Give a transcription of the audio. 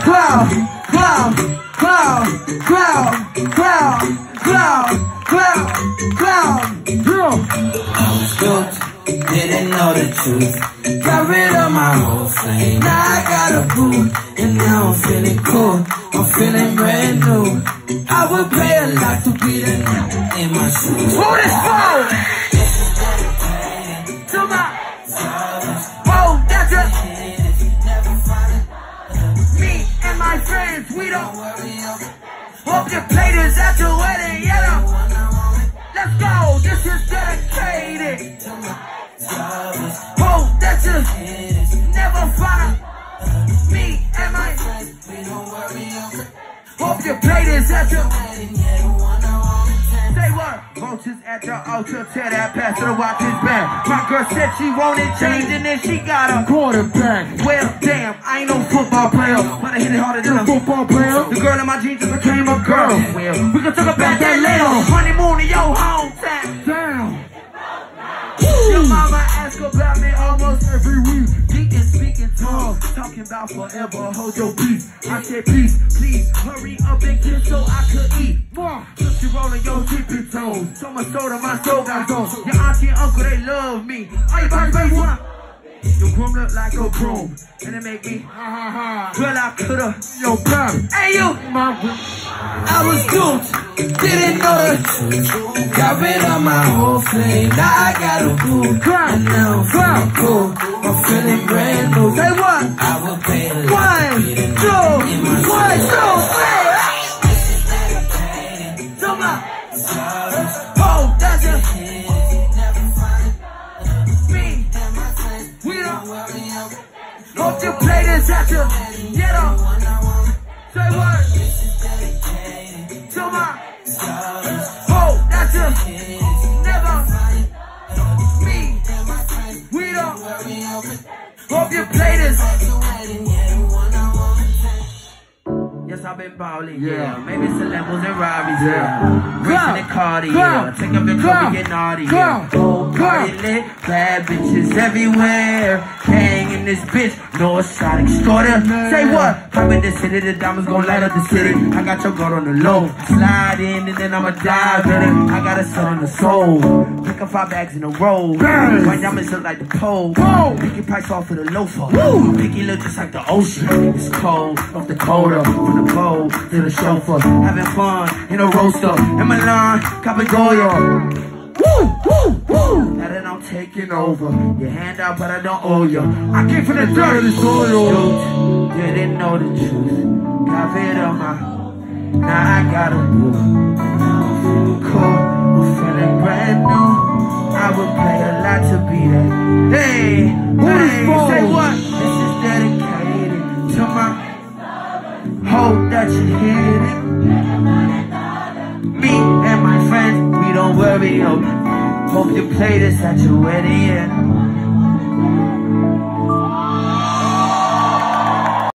cloud, cloud, cloud, cloud, cloud, cloud, cloud, cloud. Scooped, didn't know the truth. Got rid of my whole flame. Now I got a boo, and now I'm feeling cool. I'm feeling brand new. I would pay a lot to be the nigga in my shoes. Who this for? To my, oh, that's a, my friends, we don't worry. Hope your plate is at your wedding, yellow. Let's go, this is dedicated. Oh, that's just never find me and my Hope your plate is at your Vultures at the altar, tear that pass to the watch his back. My girl said she wanted change and then she got a quarterback. Well, damn, I ain't no football player, but I hit it harder than a football player. The girl in my jeans just became a girl. Well, we can talk about that later. Honeymoon in your hometown. Damn. Your mama ask about me almost every week. And speaking tongues, talking about forever. Hold your peace. I said, please, please, hurry up and kiss so I could eat. So much so that my soul got gone. Your auntie and uncle, they love me. All you baby, wanna. Your groom look like a broom, and it make me ha ha ha. Well, I coulda, yo, pop. Hey, you, my, I was duped, didn't know the. Got rid of my whole flame. Now I got a boo. And now I'm feeling cool. I'm feeling brand new. Say what? I would pay a hope you. Play this at your, get up. Say what? To my, oh, that's a, never, me, we don't, hope you play this. Been balling, yeah. Yeah. Maybe it's the Lambos and Robbies, Yeah. yeah. Racing the Cardi, yeah. Take up cup and get naughty, yeah. Oh, party lit, bad bitches everywhere. Hang in this bitch, north side extorter. Say what? I'm in the city, the diamonds gon' light up the city. I got your girl on the low. Slide in and then I'ma dive in it. I got a set on the soul. Pick up five bags in a row. My diamonds look like the pole. Whoa. Pick your price off of the loafer. Woo. Picky look just like the ocean. It's cold, off the Dakota, from the bowl to the chauffeur. Having fun in a roaster. In Milan, Capadoya. Woo, woo, woo. Now that I'm taking over, your hand out, but I don't owe you. I came from the dirty soil. Didn't know the truth. Got rid of my. Now I got a move. I'm feeling cool. I'm feeling brand new. I would pay a lot to be there. Hey, hey, for? say what? It. Me and my friends, we don't worry. Hope, hope you play this at your wedding.